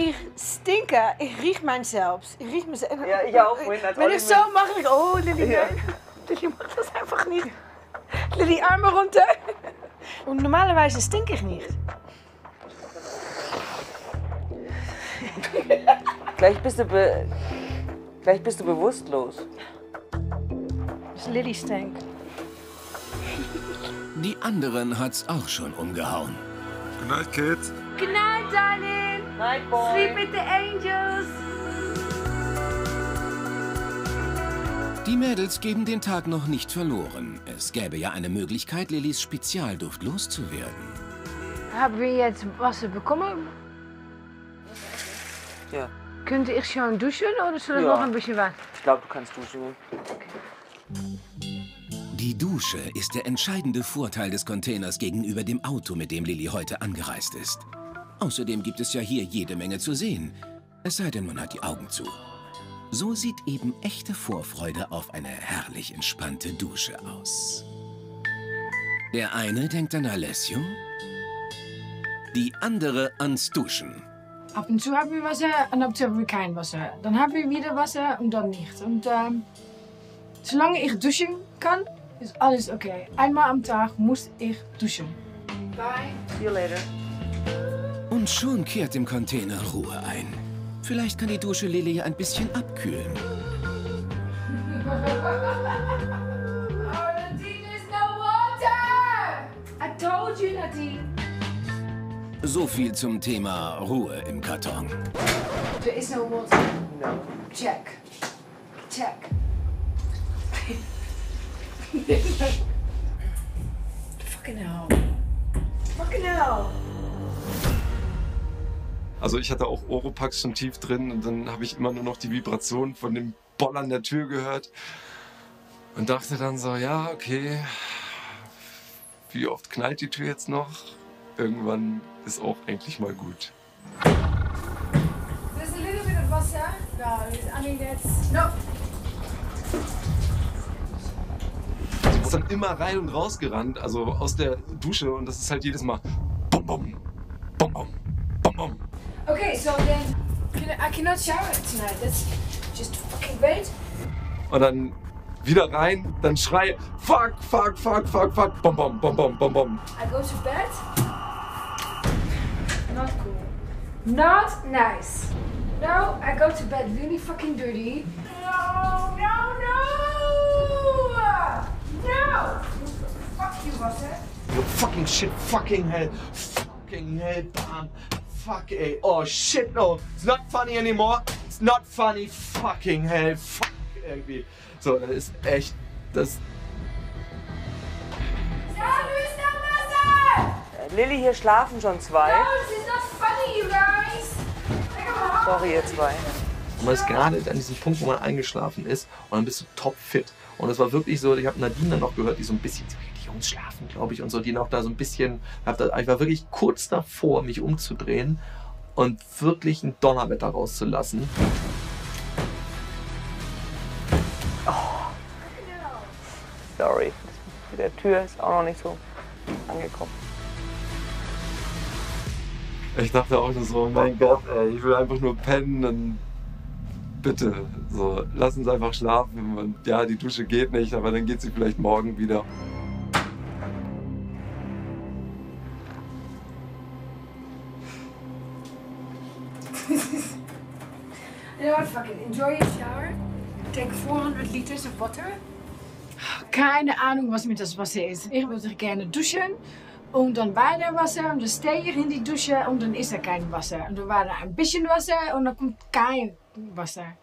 ich stinke. Ich riech mich selbst. Ich riech mich selbst. Ja, ich auch. Wenn ich so mache, ich, oh Lilly, Ja. nein. Lilly macht das einfach nicht. Lilly, Arme runter. Und normalerweise stink ich nicht. Gleich bist du, be Gleich bist du bewusstlos. Das ist Lilly stinkt. Die anderen hat's auch schon umgehauen. Good night, kids. Good night, darling. Night, boy. Sleep with the angels. Die Mädels geben den Tag noch nicht verloren. Es gäbe ja eine Möglichkeit, Lillys Spezialduft loszuwerden. Haben wir jetzt Wasser bekommen? Ja, Könnte ich schon duschen oder soll ich Ja. noch ein bisschen warten? ich glaube, du kannst duschen. Die Dusche ist der entscheidende Vorteil des Containers gegenüber dem Auto, mit dem Lilly heute angereist ist. Außerdem gibt es ja hier jede Menge zu sehen. Es sei denn, man hat die Augen zu. So sieht eben echte Vorfreude auf eine herrlich entspannte Dusche aus. Der eine denkt an Alessio, die andere ans Duschen. Ab und zu haben wir Wasser und ab und zu haben wir kein Wasser. Dann haben wir wieder Wasser und dann nicht. Und ähm, solange ich duschen kann, ist alles okay. Einmal am Tag muss ich duschen. Bye. See you later. Und schon kehrt im Container Ruhe ein. Vielleicht kann die Dusche Lilly ja ein bisschen abkühlen. Oh, Nadine, there's no water! I told you, Nadine. So viel zum Thema Ruhe im Karton. There is no water. No. Check. Check. Also ich hatte auch Oropax schon tief drin und dann habe ich immer nur noch die Vibration von dem Bollern der Tür gehört und dachte dann so, ja, okay, wie oft knallt die Tür jetzt noch? Irgendwann ist auch eigentlich mal gut. There's a little bit of Wasser. No, I mean that's... No. Sie ist dann immer rein und raus gerannt, also aus der Dusche und das ist halt jedes Mal bum bum, bum bum, bum bum. Okay, so then I, cannot shower tonight. That's just fucking great. Und dann wieder rein, dann schrei, fuck, fuck, fuck, fuck, fuck, bum bum, bum bum, bum bum. I go to bed. Not cool. Not nice. No, I go to bed really fucking dirty. No, no, no! No! Fuck you, Wasser. You fucking shit, fucking hell, fucking hell, bam, fuck, ey, oh shit, no, it's not funny anymore, it's not funny, fucking hell, fuck, irgendwie. So, das ist echt, das, no Wasser! Äh, Lilly, hier schlafen schon zwei. No, this is not funny, you guys! Sorry, ihr zwei. und man ist gerade an diesem Punkt, wo man eingeschlafen ist und dann bist du topfit. Und es war wirklich so, ich habe Nadine dann noch gehört, die so ein bisschen, die Jungs schlafen, glaube ich, und so, die noch da so ein bisschen, hab da, ich war wirklich kurz davor, mich umzudrehen und wirklich ein Donnerwetter rauszulassen. Sorry. Mit der Tür ist auch noch nicht so angekommen. Ich dachte auch nur so, mein Gott, ey, ich will einfach nur pennen und bitte, so, lass uns einfach schlafen. Und ja, die Dusche geht nicht, aber dann geht sie vielleicht morgen wieder. You know what? Fucking enjoy your shower. Take 400 liters of water. Keine Ahnung, was mit das Wasser ist. Ich würde gerne duschen. Und dann da Wasser und dann stehe ich in die Dusche und dann ist er kein Wasser. Und dann war da ein bisschen Wasser und dann kommt kein Wasser.